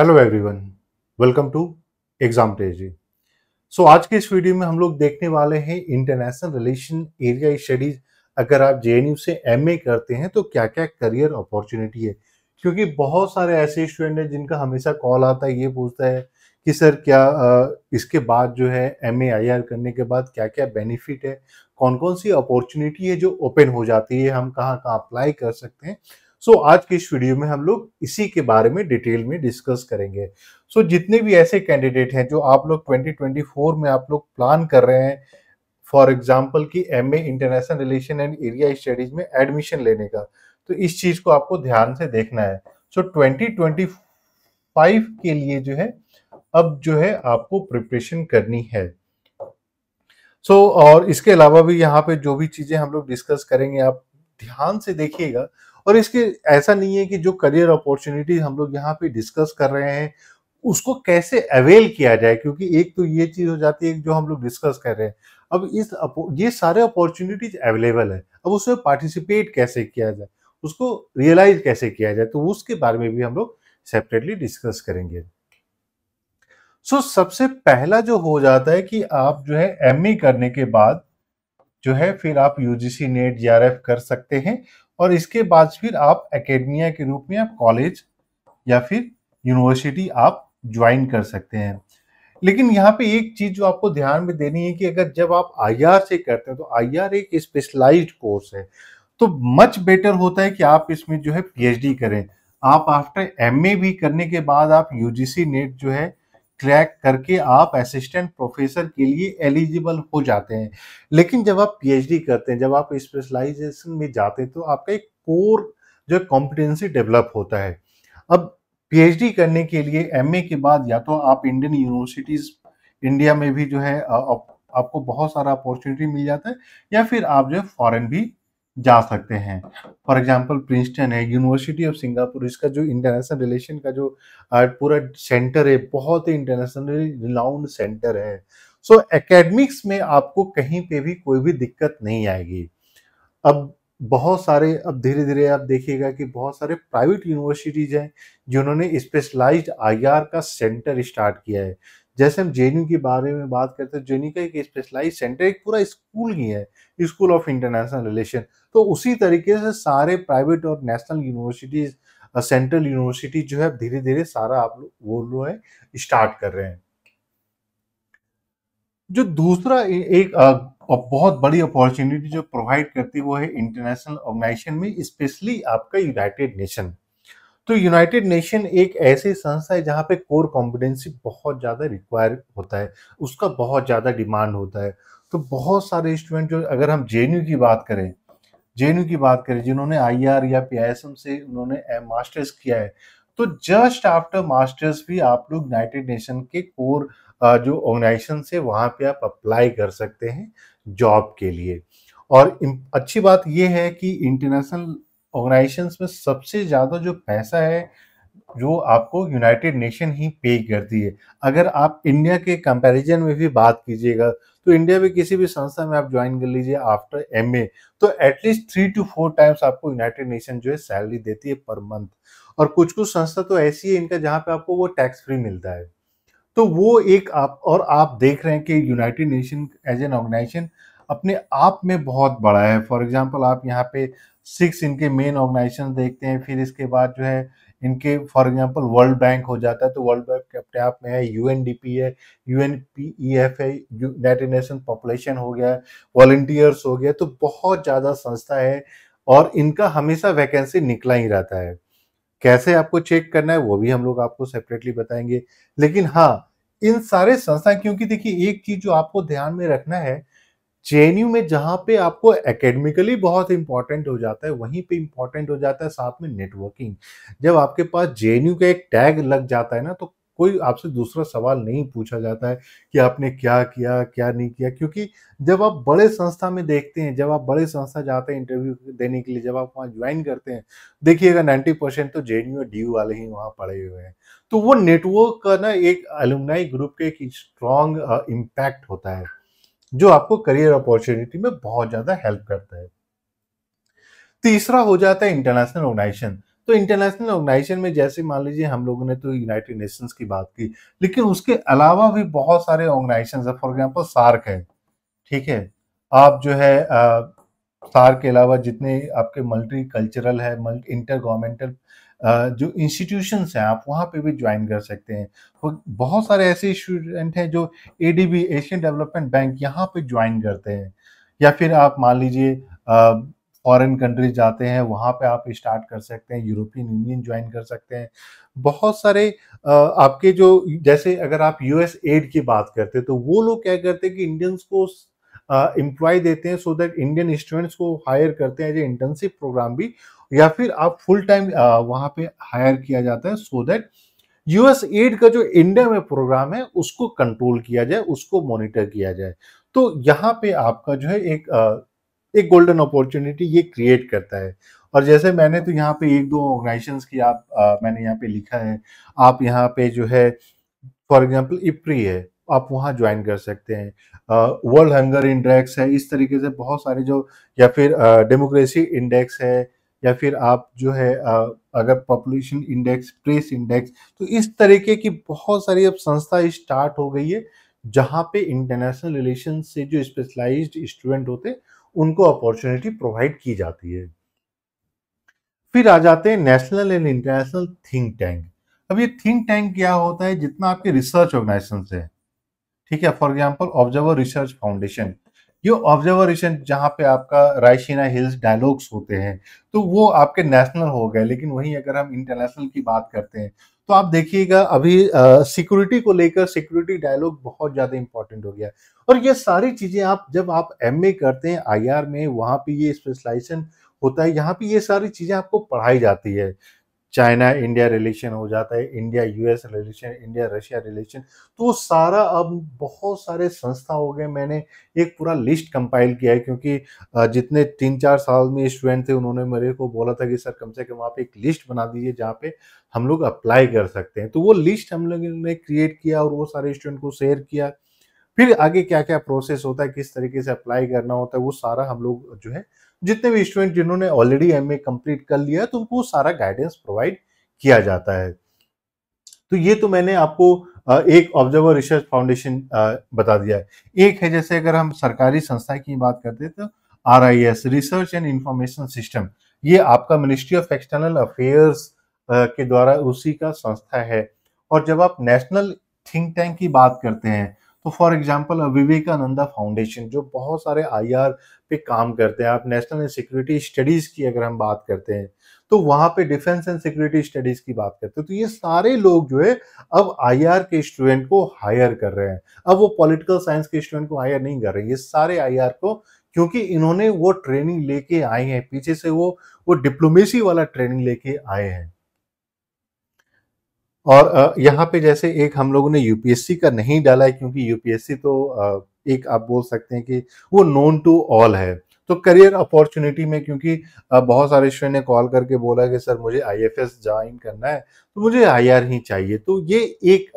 Hello everyone welcome to exam टेजी so आज के इस वीडियो में हम लोग देखने वाले हैं इंटरनेशनल रिलेशन एरिया स्टडीज़ अगर आप जेएनयू से एमए करते हैं तो क्या क्या करियर अपॉर्चुनिटी है? क्योंकि बहुत सारे ऐसे स्टूडेंट हैं जिनका हमेशा कॉल आता है, ये पूछता है कि, सर, क्या इसके बाद जो है एम ए करने के बाद क्या क्या बेनिफिट है? कौन कौन सी अपॉर्चुनिटी है जो ओपन हो जाती है? हम कहाँ कहाँ अप्लाई कर सकते हैं? सो so, आज के इस वीडियो में हम लोग इसी के बारे में डिटेल में डिस्कस करेंगे। सो so, जितने भी ऐसे कैंडिडेट हैं जो आप लोग 2024 में आप लोग प्लान कर रहे हैं फॉर एग्जांपल कि M international relation and area studies में एडमिशन लेने का तो इस चीज़ को आपको ध्यान से देखना है। सो 2025 के लिए जो है अब जो है आपको प्रिपरेशन करनी है। सो so, और इसके अलावा भी यहाँ पे जो भी चीज़ें हम लोग डिस्कस करेंगे आप ध्यान से देखिएगा। और इसके ऐसा नहीं है कि जो करियर अपॉर्चुनिटीज़ हम लोग यहाँ पे डिस्कस कर रहे हैं उसको कैसे अवेल किया जाए? क्योंकि एक तो ये चीज़ हो जाती है जो हम लोग डिस्कस कर रहे हैं। अब इस ये सारे अपॉर्चुनिटीज़ अवेलेबल है। अब उसमें पार्टिसिपेट कैसे किया जाए? उसको रियलाइज़ कैसे किया जाए? तो उसके बारे में भी हम लोग सेपरेटली डिस्कस करेंगे। सो so, सबसे पहला जो हो जाता है कि आप जो है एमए करने के बाद जो है फिर आप यूजीसी नेट जी कर सकते हैं। और इसके बाद फिर आप एकेडमिया के रूप में आप कॉलेज या फिर यूनिवर्सिटी आप ज्वाइन कर सकते हैं। लेकिन यहाँ पे एक चीज़ जो आपको ध्यान में देनी है कि अगर जब आप आईआर से करते हैं तो आईआर एक स्पेशलाइज्ड कोर्स है। तो मच बेटर होता है कि आप इसमें जो है पीएचडी करें। आप आफ्टर एमए भी करने के बाद आप यूजीसी नेट जो है क्रैक करके आप असिस्टेंट प्रोफेसर के लिए एलिजिबल हो जाते हैं। लेकिन जब आप पीएचडी करते हैं जब आप स्पेशलाइजेशन में जाते हैं तो आपका एक कोर जो कॉम्पिटेंसी डेवलप होता है। अब पीएचडी करने के लिए एमए के बाद या तो आप इंडियन यूनिवर्सिटीज इंडिया में भी जो है आप, आपको बहुत सारा अपॉर्चुनिटी मिल जाता है या फिर आप जो है फॉरेन भी जा सकते हैं। फॉर एग्ज़ाम्पल प्रिंसटन है यूनिवर्सिटी ऑफ़ सिंगापुर इसका जो इंटरनेशनल रिलेशन का जो पूरा सेंटर है बहुत ही इंटरनेशनली रिलाउंड सेंटर है। सो so, एकेडमिक्स में आपको कहीं पे भी कोई भी दिक्कत नहीं आएगी। अब बहुत सारे, अब धीरे धीरे आप देखिएगा कि बहुत सारे प्राइवेट यूनिवर्सिटीज हैं, जिन्होंने स्पेशलाइज्ड आईआर का सेंटर स्टार्ट किया है। जैसे हम जे के बारे में बात करते हैं जे का एक स्पेशलाइज सेंटर एक पूरा स्कूल ही है स्कूल ऑफ़ इंटरनेशनल रिलेशन तो उसी तरीके से सारे प्राइवेट और नेशनल यूनिवर्सिटीज सेंट्रल यूनिवर्सिटी जो है धीरे धीरे सारा आप लोग, वो लोग है स्टार्ट कर रहे हैं। जो दूसरा एक बहुत बड़ी अपॉर्चुनिटी जो प्रोवाइड करती है वो है इंटरनेशनल ऑर्गेनाइजेशन में स्पेशली आपका यूनाइटेड नेशन तो यूनाइटेड नेशन एक ऐसी संस्था है जहाँ पे कोर कॉम्पिटेंसी बहुत ज़्यादा रिक्वायर होता है। उसका बहुत ज़्यादा डिमांड होता है। तो बहुत सारे स्टूडेंट जो, अगर हम जेएनयू की बात करें जेएनयू की बात करें, जिन्होंने आईआर या पीआईएसएम से उन्होंने मास्टर्स किया है तो जस्ट आफ्टर मास्टर्स भी आप लोग यूनाइटेड नेशन के कोर जो ऑर्गेनाइजेशन से वहाँ पे आप अप्लाई कर सकते हैं। जॉब के लिए। और अच्छी बात यह है कि इंटरनेशनल ऑर्गेनाइजेशंस में सबसे ज़्यादा जो पैसा है, जो आपको यूनाइटेड नेशन ही पे करती है। अगर आप इंडिया के कंपैरिजन में भी बात कीजिएगा तो इंडिया में किसी भी संस्था में आप ज्वाइन कर लीजिए आफ्टर एमए तो at least three two four times आपको यूनाइटेड नेशन जो है सैलरी देती है पर मंथ और कुछ कुछ संस्था तो ऐसी है इनका जहाँ पे आपको वो टैक्स फ्री मिलता है। तो वो एक आप, और आप देख रहे हैं कि united nation as an organisation अपने आप में बहुत बड़ा है। फॉर एग्ज़ाम्पल आप यहाँ पे सिक्स इनके मेन ऑर्गेनाइजेशन देखते हैं, फिर इसके बाद जो है इनके फॉर एग्जांपल वर्ल्ड बैंक हो जाता है तो वर्ल्ड बैंक अपने आप में है यूएनडीपी है यूएनपीईएफ है यूनाइटेड नेशन पॉपुलेशन हो गया वॉल्टियर्स हो गया तो बहुत ज़्यादा संस्था है और इनका हमेशा वैकेंसी निकला ही रहता है। कैसे आपको चेक करना है, वो भी हम लोग आपको सेपरेटली बताएँगे। लेकिन हाँ इन सारे संस्था क्योंकि देखिए, एक चीज़ जो आपको ध्यान में रखना है जेएनयू में जहाँ पे आपको एकेडमिकली बहुत इंपॉर्टेंट हो जाता है, वहीं पे इंपॉर्टेंट हो जाता है साथ में नेटवर्किंग जब आपके पास जेएनयू का एक टैग लग जाता है ना तो कोई आपसे दूसरा सवाल नहीं पूछा जाता है कि आपने क्या किया, क्या नहीं किया, क्योंकि जब आप बड़े संस्था में देखते हैं, जब आप बड़े संस्था जाते हैं इंटरव्यू देने के लिए, जब आप वहाँ ज्वाइन करते हैं, देखिएगा नाइन्टी परसेंट तो जे और डी वाले ही वहाँ पड़े हुए हैं। तो वो नेटवर्क का ना एक अलुमनाई ग्रुप का एक स्ट्रॉन्ग इम्पैक्ट होता है, जो आपको करियर अपॉर्चुनिटी में बहुत ज़्यादा हेल्प करता है। तीसरा हो जाता है इंटरनेशनल ऑर्गेनाइजेशन तो इंटरनेशनल ऑर्गेनाइजेशन में जैसे मान लीजिए हम लोगों ने तो यूनाइटेड नेशंस की बात की, लेकिन उसके अलावा भी बहुत सारे ऑर्गेनाइजेशन है। फॉर एग्ज़ाम्पल सार्क है, ठीक है? आप जो है सार्क के अलावा जितने आपके मल्टी कल्चरल है मल्टी इंटर गवर्नमेंटल जो इंस्टीट्यूशंस हैं, आप वहाँ पे भी ज्वाइन कर सकते हैं। तो बहुत सारे ऐसे स्टूडेंट हैं जो एडीबी एशियन डेवलपमेंट बैंक यहाँ पे ज्वाइन करते हैं। या फिर आप मान लीजिए फॉरेन कंट्रीज़ जाते हैं, वहाँ पे आप स्टार्ट कर सकते हैं, यूरोपियन यूनियन ज्वाइन कर सकते हैं। बहुत सारे आपके जो, जैसे अगर आप यूएस एड की बात करते तो वो लोग क्या करते हैं कि इंडियंस को एम्प्लॉय देते हैं सो दैट इंडियन स्टूडेंट्स को हायर करते हैं एज इंटर्नशिप प्रोग्राम भी, या फिर आप फुल टाइम वहाँ पे हायर किया जाता है सो दैट यूएस एड का जो इंडिया में प्रोग्राम है, उसको कंट्रोल किया जाए, उसको मॉनिटर किया जाए। तो यहाँ पे आपका जो है एक एक गोल्डन अपॉर्चुनिटी ये क्रिएट करता है। और जैसे मैंने तो यहाँ पे एक दो ऑर्गेनाइजेशन की आप आ, मैंने यहाँ पे लिखा है। आप यहाँ पे जो है फॉर एग्ज़ाम्पल इप्री है। आप वहाँ ज्वाइन कर सकते हैं। वर्ल्ड हंगर इंडेक्स है। इस तरीके से बहुत सारे जो या फिर डेमोक्रेसी इंडेक्स है। या फिर आप जो है अगर पॉपुलेशन इंडेक्स प्रेस इंडेक्स तो इस तरीके की बहुत सारी अब संस्था स्टार्ट हो गई है। जहाँ पे इंटरनेशनल रिलेशन से जो स्पेशलाइज्ड स्टूडेंट होते उनको अपॉर्चुनिटी प्रोवाइड की जाती है। फिर आ जाते हैं national and international think tank अब ये थिंक टैंक क्या होता है? जितना आपके रिसर्च ऑर्गेनाइजेशन है। ठीक है for example observer research foundation ये ऑब्जर्वर रिसर्च जहाँ पे आपका रायशीना हिल्स डायलॉग्स होते हैं तो वो आपके नेशनल हो गए, लेकिन वहीं अगर हम इंटरनेशनल की बात करते हैं तो आप देखिएगा, अभी सिक्योरिटी को लेकर सिक्योरिटी डायलॉग बहुत ज़्यादा इंपॉर्टेंट हो गया और ये सारी चीज़ें आप, जब आप एम करते हैं आईआर में, वहाँ पे ये स्पेशलाइजेशन होता है, यहाँ पे ये सारी चीज़ें आपको पढ़ाई जाती है। चाइना इंडिया रिलेशन हो जाता है, India US relation, India Russia relation तो सारा अब बहुत सारे संस्था हो गए। मैंने एक पूरा लिस्ट कंपाइल किया है क्योंकि जितने तीन चार साल में स्टूडेंट थे, उन्होंने मेरे को बोला था कि, सर, कम से कम आप एक लिस्ट बना दीजिए जहाँ पे हम लोग अप्लाई कर सकते हैं। तो वो लिस्ट हम लोगों ने क्रिएट किया और वो सारे स्टूडेंट को शेयर किया। फिर आगे क्या क्या प्रोसेस होता है, किस तरीके से अप्लाई करना होता है, वो सारा हम लोग जो है जितने भी स्टूडेंट जिन्होंने ऑलरेडी एम कंप्लीट कर लिया तो उनको सारा गाइडेंस प्रोवाइड किया जाता है। तो ये तो मैंने आपको एक ऑब्जर्वर रिसर्च फाउंडेशन बता दिया है। एक है जैसे अगर हम सरकारी संस्था की बात करते हैं तो R I S research and information system ये आपका मिनिस्ट्री ऑफ़ एक्सटर्नल अफेयर्स के द्वारा उसी का संस्था है। और जब आप नेशनल थिंक टैंक की बात करते हैं तो फॉर एग्ज़ाम्पल विवेकानंदा फाउंडेशन जो बहुत सारे आईआर पे काम करते हैं, आप नेशनल एंड सिक्योरिटी स्टडीज़ की अगर हम बात करते हैं तो वहाँ पे डिफेंस एंड सिक्योरिटी स्टडीज़ की बात करते हैं तो ये सारे लोग जो है, अब आईआर के स्टूडेंट को हायर कर रहे हैं। अब वो पॉलिटिकल साइंस के स्टूडेंट को हायर नहीं कर रहे, ये सारे आईआर को, क्योंकि इन्होंने वो ट्रेनिंग लेके आए हैं, पीछे से वो वो डिप्लोमेसी वाला ट्रेनिंग लेके आए हैं। और यहाँ पे जैसे एक हम लोगों ने यूपीएससी का नहीं डाला है क्योंकि यूपीएससी तो एक आप बोल सकते हैं कि वो नोन टू ऑल है। तो करियर अपॉर्चुनिटी में क्योंकि बहुत सारे स्टूडेंट ने कॉल करके बोला कि सर मुझे आईएफएस ज्वाइन करना है तो मुझे आईआर ही चाहिए। तो ये एक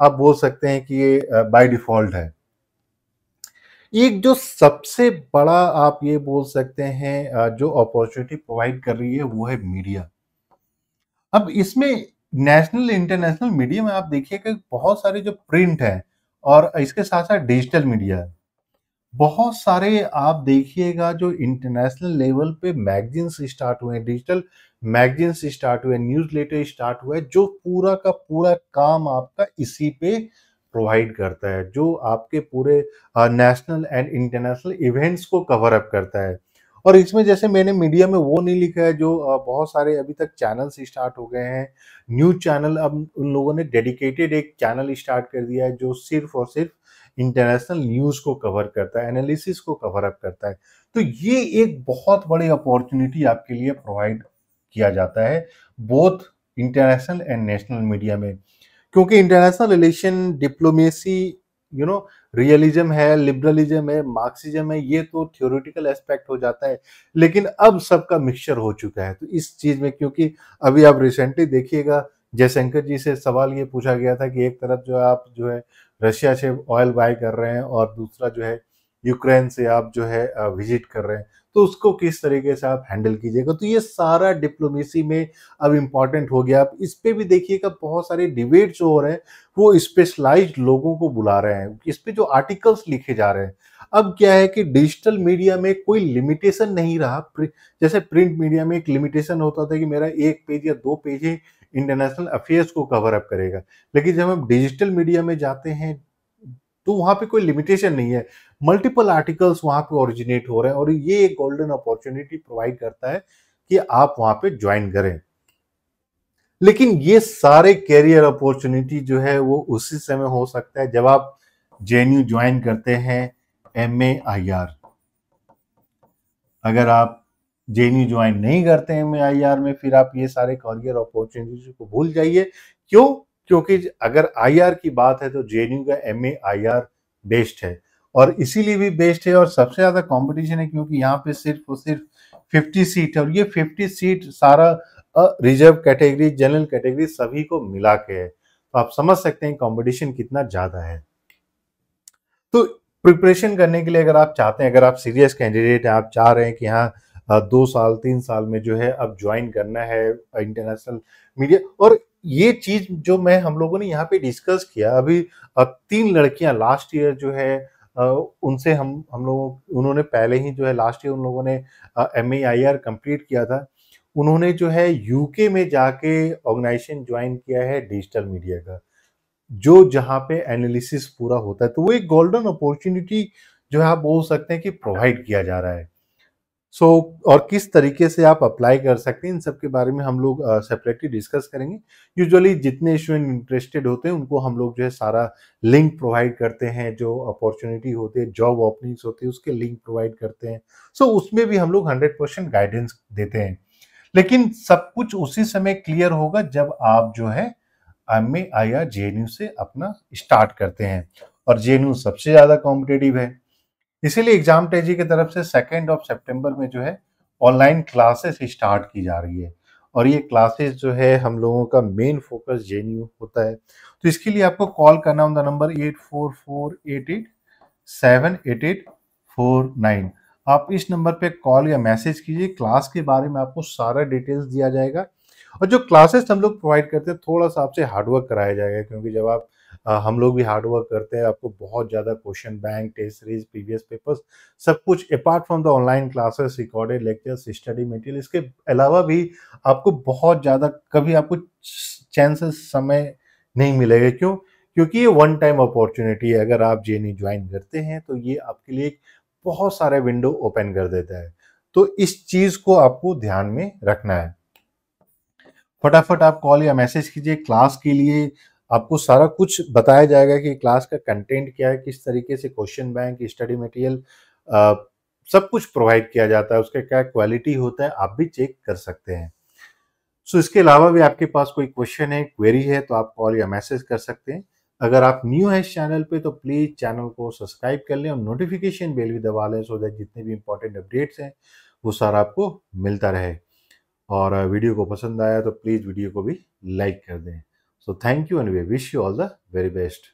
आप बोल सकते हैं कि ये बाय डिफ़ॉल्ट है। एक जो सबसे बड़ा आप ये बोल सकते हैं जो अपॉर्चुनिटी प्रोवाइड कर रही है, वो है मीडिया अब इसमें नेशनल इंटरनेशनल मीडिया में आप देखिएगा बहुत सारे जो प्रिंट है और इसके साथ साथ डिजिटल मीडिया है बहुत सारे आप देखिएगा जो इंटरनेशनल लेवल पे मैगजीन्स स्टार्ट हुए डिजिटल मैगजीन्स स्टार्ट हुए न्यूज़ लेटर स्टार्ट हुए जो पूरा का पूरा काम आपका इसी पे प्रोवाइड करता है, जो आपके पूरे नेशनल एंड इंटरनेशनल इवेंट्स को कवर अप करता है। और इसमें जैसे मैंने मीडिया में वो नहीं लिखा है जो बहुत सारे अभी तक चैनल्स स्टार्ट हो गए हैं। न्यूज़ चैनल अब उन लोगों ने डेडिकेटेड एक चैनल स्टार्ट कर दिया है जो सिर्फ़ और सिर्फ़ इंटरनेशनल न्यूज़ को कवर करता है एनालिसिस को कवर अप करता है। तो ये एक बहुत बड़ी अपॉर्चुनिटी आपके लिए प्रोवाइड किया जाता है both international and national media में। क्योंकि international relation diplomacy you know realism है लिबरलिज्म है मार्क्सिज्म है, ये तो थियोरिटिकल एस्पेक्ट हो जाता है। लेकिन अब सबका मिक्सचर हो चुका है। तो इस चीज़ में क्योंकि अभी आप रिसेंटली देखिएगा जयशंकर जी से सवाल ये पूछा गया था कि एक तरफ़ जो आप जो है रशिया से ऑयल बाय कर रहे हैं और दूसरा जो है यूक्रेन से आप जो है विज़िट कर रहे हैं। तो उसको किस तरीके से आप हैंडल कीजिएगा? तो ये सारा डिप्लोमेसी में अब इंपॉर्टेंट हो गया। आप इस पर भी देखिएगा, बहुत सारे डिबेट जो हो रहे हैं, वो स्पेशलाइज लोगों को बुला रहे हैं। इस पर जो आर्टिकल्स लिखे जा रहे हैं। अब क्या है कि डिजिटल मीडिया में कोई लिमिटेशन नहीं रहा। जैसे प्रिंट मीडिया में एक लिमिटेशन होता था कि मेरा एक पेज या दो पेज ही इंटरनेशनल अफेयर्स को कवर अप करेगा। लेकिन जब हम डिजिटल मीडिया में जाते हैं तो वहाँ पे कोई लिमिटेशन नहीं है। मल्टीपल आर्टिकल्स वहाँ पे ओरिजिनेट हो रहे हैं और ये एक गोल्डन अपॉर्चुनिटी प्रोवाइड करता है कि आप वहाँ पे ज्वाइन करें। लेकिन ये सारे कैरियर अपॉर्चुनिटी जो है वो उसी समय हो सकता है जब आप जेएनयू ज्वाइन करते हैं एम ए आई आर अगर आप जेएनयू ज्वाइन नहीं करते एम ए आई आर में, फिर आप ये सारे करियर अपॉर्चुनिटीज़ को भूल जाइए। क्यों? क्योंकि अगर आई आर की बात है तो जेएनयू का M A I R based है। और इसीलिए भी बेस्ट है और सबसे ज़्यादा कंपटीशन है क्योंकि यहाँ पे सिर्फ़ और सिर्फ़ 50 सीट है और ये 50 सीट सारा रिज़र्व कैटेगरी जनरल कैटेगरी सभी को मिला के है। तो आप समझ सकते हैं कंपटीशन कितना ज़्यादा है। तो प्रिपरेशन करने के लिए अगर आप चाहते हैं, अगर आप सीरियस कैंडिडेट हैं, आप चाह रहे हैं कि हाँ दो साल, तीन साल में जो है अब ज्वाइन करना है इंटरनेशनल मीडिया और ये चीज़ जो मैं हम लोगों ने यहाँ पे डिस्कस किया, अभी तीन लड़कियाँ लास्ट ईयर जो है उनसे हम हम लोगों, उन्होंने पहले ही जो है लास्ट ईयर उन लोगों ने M A I R complete किया था। उन्होंने जो है यूके में जाके ऑर्गेनाइजेशन ज्वाइन किया है डिजिटल मीडिया का। जो जहाँ पे एनालिसिस पूरा होता है तो वो एक गोल्डन अपॉर्चुनिटी जो है, आप बोल सकते हैं कि प्रोवाइड किया जा रहा है। सो so, और किस तरीके से आप अप्लाई कर सकते हैं इन सब के बारे में हम लोग सेपरेटली डिस्कस करेंगे। यूजुअली जितने स्टूडेंट इंटरेस्टेड होते हैं उनको हम लोग जो है सारा लिंक प्रोवाइड करते हैं जो अपॉर्चुनिटी होती है जॉब ओपनिंग्स होती है उसके लिंक प्रोवाइड करते हैं। सो so, उसमें भी हम लोग हंड्रेड परसेंट गाइडेंस देते हैं। लेकिन सब कुछ उसी समय क्लियर होगा जब आप जो है M A I R J से अपना स्टार्ट करते हैं। और जेएनयू सबसे ज़्यादा कॉम्पिटेटिव है। इसीलिए एग्ज़ाम टेजी की तरफ़ से सेकेंड ऑफ़ सितंबर में जो है ऑनलाइन क्लासेस स्टार्ट की जा रही है। और ये क्लासेस जो है हम लोगों का मेन फोकस जे होता है। तो इसके लिए आपको कॉल करना होगा number eight four four eight eight seven eight eight four nine आप इस नंबर पे कॉल या मैसेज कीजिए क्लास के बारे में आपको सारा डिटेल्स दिया जाएगा। और जो क्लासेस हम लोग प्रोवाइड करते हैं, थोड़ा सा आपसे हार्डवर्क कराया जाएगा, क्योंकि जब आप हम लोग भी हार्ड वर्क करते हैं, आपको बहुत ज़्यादा question bank test series previous papers सब कुछ apart from the online classes recorded lectures study material इसके अलावा भी आपको बहुत ज़्यादा कभी आपको चांसेस समय नहीं मिलेगा। क्यों? क्योंकि ये वन टाइम अपॉर्चुनिटी है। अगर आप जे ज्वाइन करते हैं तो ये आपके लिए बहुत सारे विंडो ओपन कर देता है। तो इस चीज़ को आपको ध्यान में रखना है। फटाफट आप कॉल या मैसेज कीजिए। क्लास के लिए आपको सारा कुछ बताया जाएगा कि क्लास का कंटेंट क्या है किस तरीके से क्वेश्चन बैंक स्टडी मटेरियल सब कुछ प्रोवाइड किया जाता है उसका क्या क्वालिटी होता है आप भी चेक कर सकते हैं। सो so, इसके अलावा भी आपके पास कोई क्वेश्चन है क्वेरी है तो आप कॉल या मैसेज कर सकते हैं। अगर आप न्यू है इस चैनल पे तो प्लीज़ चैनल को सब्सक्राइब कर लें और नोटिफिकेशन बेल भी दबा लें सो दैट जितने भी इंपॉर्टेंट अपडेट्स हैं वो सारा आपको मिलता रहे। और वीडियो को पसंद आया तो प्लीज़ वीडियो को भी लाइक कर दें। So thank you and we wish you all the very best.